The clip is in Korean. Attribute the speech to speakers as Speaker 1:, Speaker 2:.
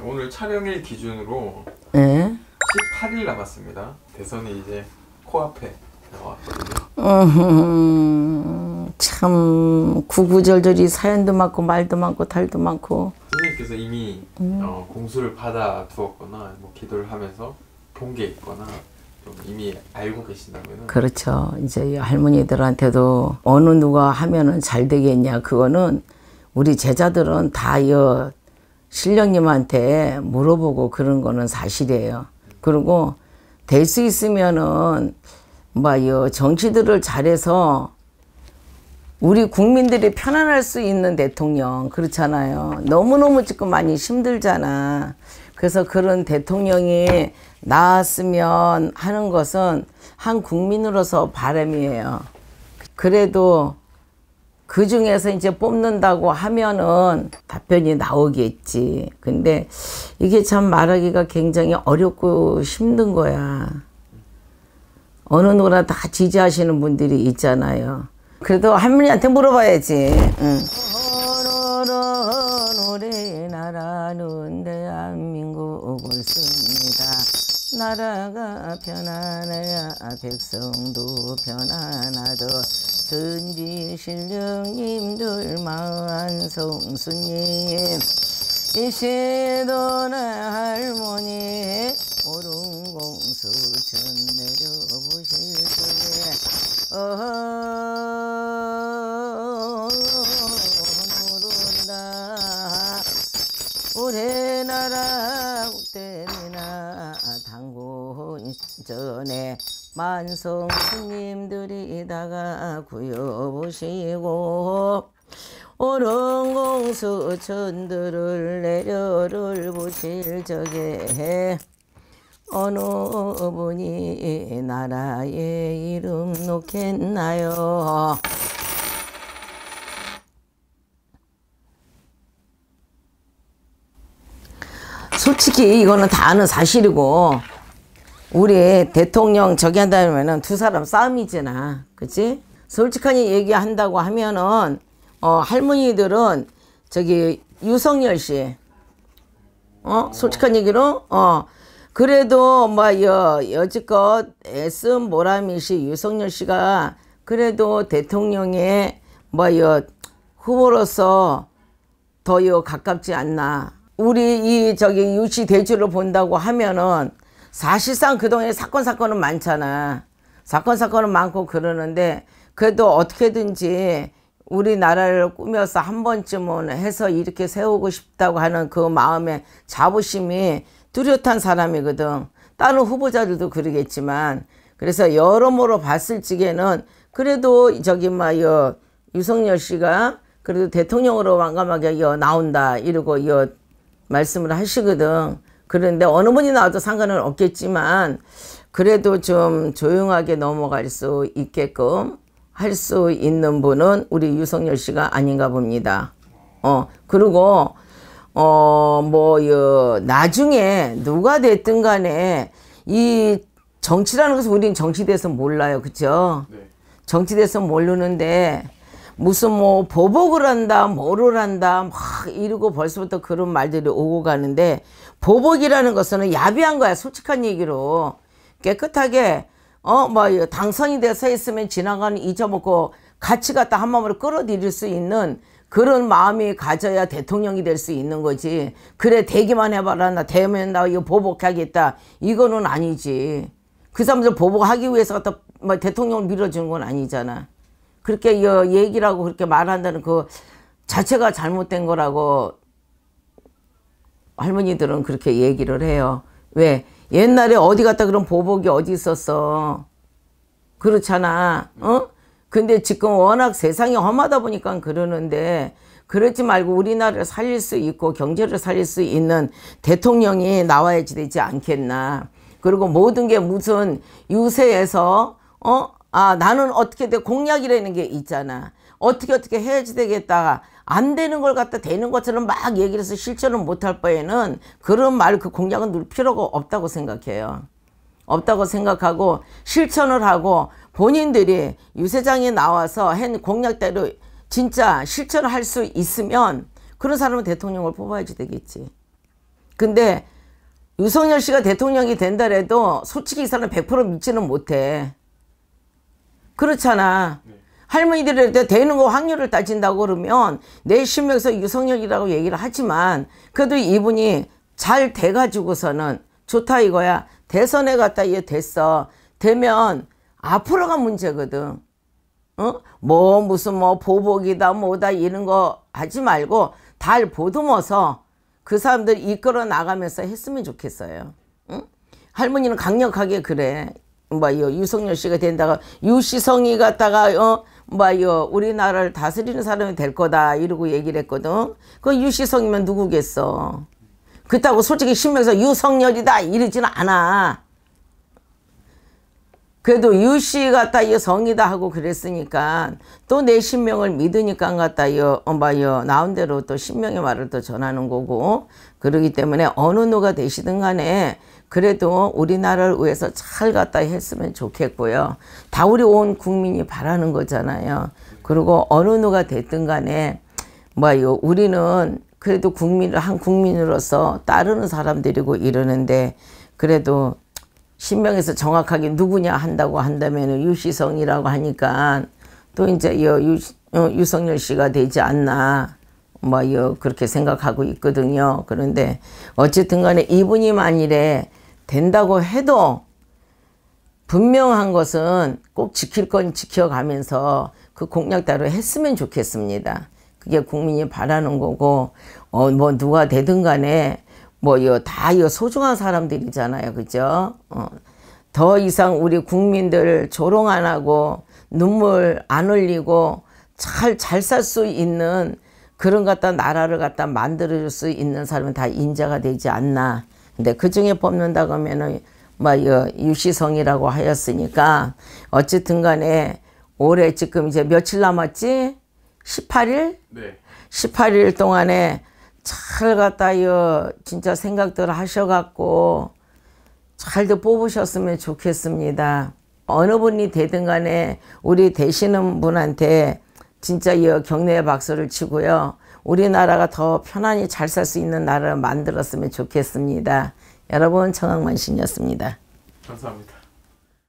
Speaker 1: 오늘 촬영일 기준으로
Speaker 2: 예.
Speaker 1: 18일 남았습니다. 대선이 이제 코앞에 나왔거든요.
Speaker 2: 음, 참 구구절절이 사연도 많고 말도 많고 달도 많고
Speaker 1: 선생님께서 이미 어, 공수를 받아 두었거나 뭐 기도를 하면서 본 게 있거나 좀 이미 알고 계신다면은
Speaker 2: 그렇죠. 이제 이 할머니들한테도 어느 누가 하면은 잘 되겠냐 그거는 우리 제자들은 다여 신령님한테 물어보고 그런 거는 사실이에요. 그리고 될 수 있으면은 뭐요 정치들을 잘해서 우리 국민들이 편안할 수 있는 대통령 그렇잖아요. 너무너무 지금 많이 힘들잖아. 그래서 그런 대통령이 나왔으면 하는 것은 한 국민으로서 바람이에요. 그래도 그 중에서 이제 뽑는다고 하면은 답변이 나오겠지. 근데 이게 참 말하기가 굉장히 어렵고 힘든 거야. 어느 누구나 다 지지하시는 분들이 있잖아요. 그래도 할머니한테 물어봐야지. 응. 오늘은 우리나라는 대한민국을 씁니다. 나라가 편안해야 백성도 편안하더. 전지 신령님들 만성수님. 이 시도는 할머니 옳은 공수천 내려보실 적에. 어 누른다. 우리나라 당군 전에 만성 스님들이 다가 구여보시고 옳은 공수 천들을 내려를 보실 적에 어느 분이 나라의 이름 놓겠나요? 솔직히 이거는 다 아는 사실이고 우리 대통령 저기 한다면은 두 사람 싸움이잖아. 그치? 솔직하게 얘기한다고 하면은 어 할머니들은 저기 유성열 씨 어? 솔직한 얘기로 어 그래도 뭐 여, 여지껏 애쓴 모라미 씨 유성열 씨가 그래도 대통령의 뭐여 후보로서 더요 가깝지 않나. 우리 이 저기 유시 대주를 본다고 하면은 사실상 그동안에 사건 사건은 많잖아. 사건 사건은 많고 그러는데 그래도 어떻게든지 우리나라를 꾸며서 한 번쯤은 해서 이렇게 세우고 싶다고 하는 그 마음의 자부심이 뚜렷한 사람이거든. 다른 후보자들도 그러겠지만 그래서 여러모로 봤을 적에는 그래도 저기 뭐여 유석열 씨가 그래도 대통령으로 완감하게 여 나온다 이러고 여 말씀을 하시거든. 그런데 어느 분이 나와도 상관은 없겠지만 그래도 좀 조용하게 넘어갈 수 있게끔 할 수 있는 분은 우리 유석열 씨가 아닌가 봅니다. 어 그리고 어뭐 나중에 누가 됐든 간에 이 정치라는 것은 우리는 정치돼서 몰라요, 그죠?
Speaker 1: 네.
Speaker 2: 정치돼서 모르는데 무슨 뭐 보복을 한다, 뭐를 한다, 막 이러고 벌써부터 그런 말들이 오고 가는데 보복이라는 것은 야비한 거야, 솔직한 얘기로 깨끗하게 어 뭐 당선이 돼서 있으면 지나가는 잊어먹고 같이 갖다 한 마음으로 끌어들일 수 있는 그런 마음이 가져야 대통령이 될 수 있는 거지. 그래 대기만 해봐라 나 되면 나 이거 보복하겠다 이거는 아니지. 그 사람들 보복하기 위해서 갖다 뭐 대통령을 밀어주는 건 아니잖아. 그렇게 여 얘기라고 그렇게 말한다는 그 자체가 잘못된 거라고 할머니들은 그렇게 얘기를 해요. 왜? 옛날에 어디 갔다 그런 보복이 어디 있었어. 그렇잖아. 어? 근데 지금 워낙 세상이 험하다 보니까 그러는데 그러지 말고 우리나라를 살릴 수 있고 경제를 살릴 수 있는 대통령이 나와야지 되지 않겠나. 그리고 모든 게 무슨 유세에서 어? 아 나는 어떻게 돼 공약이라는 게 있잖아. 어떻게 어떻게 해야지 되겠다. 안 되는 걸 갖다 되는 것처럼 막 얘기를 해서 실천을 못할 바에는 그런 말 그 공약은 누릴 필요가 없다고 생각해요. 없다고 생각하고 실천을 하고 본인들이 유세장에 나와서 한 공약대로 진짜 실천을 할수 있으면 그런 사람은 대통령을 뽑아야지 되겠지. 근데 유석열 씨가 대통령이 된다래도 솔직히 이 사람 100% 믿지는 못해. 그렇잖아. 할머니들한테 되는 거 확률을 따진다고 그러면 내 신명에서 유석열이라고 얘기를 하지만 그래도 이분이 잘 돼가지고서는 좋다 이거야. 대선에 갔다 얘 됐어. 되면 앞으로가 문제거든. 어? 뭐 무슨 뭐 보복이다 뭐다 이런 거 하지 말고 달 보듬어서 그 사람들 이끌어 나가면서 했으면 좋겠어요. 응? 할머니는 강력하게 그래. 뭐요 유석열 씨가 된다가 유시성이 갔다가 어 뭐요 우리나라를 다스리는 사람이 될 거다 이러고 얘기를 했거든. 그 유시성이면 누구겠어? 그렇다고 솔직히 신명에서 유석열이다 이러지는 않아. 그래도 유씨 같다 이 성이다 하고 그랬으니까 또 내 신명을 믿으니까 같다 이 엄마여 나온 대로 또 신명의 말을 또 전하는 거고 그러기 때문에 어느 누가 되시든 간에 그래도 우리나라를 위해서 잘 갖다 했으면 좋겠고요. 다 우리 온 국민이 바라는 거잖아요. 그리고 어느 누가 됐든 간에 뭐요 우리는 그래도 국민을 한 국민으로서 따르는 사람들이고 이러는데 그래도 신명에서 정확하게 누구냐 한다고 한다면 유시성이라고 하니까 또 이제 여 유, 어, 유성열 씨가 되지 않나 뭐 여, 그렇게 생각하고 있거든요. 그런데 어쨌든 간에 이분이 만일에 된다고 해도 분명한 것은 꼭 지킬 건 지켜가면서 그 공약대로 했으면 좋겠습니다. 그게 국민이 바라는 거고 어 뭐 누가 되든 간에 뭐다이 소중한 사람들이잖아요. 그죠? 어. 더 이상 우리 국민들 조롱 안 하고 눈물 안 흘리고 잘 잘 살 수 있는 그런 갖다 나라를 갖다 만들어 줄 수 있는 사람은 다 인자가 되지 않나. 근데 그 중에 뽑는다 그러면은 뭐 유시성이라고 하였으니까 어쨌든 간에 올해 지금 이제 며칠 남았지? 18일?
Speaker 1: 네.
Speaker 2: 18일 동안에 잘 갖다 요 진짜 생각들 하셔갖고 잘도 뽑으셨으면 좋겠습니다. 어느 분이 되든 간에 우리 되시는 분한테 진짜 이 격려의 박수를 치고요. 우리나라가 더 편안히 잘 살 수 있는 나라를 만들었으면 좋겠습니다. 여러분 청학만신이었습니다.
Speaker 1: 감사합니다.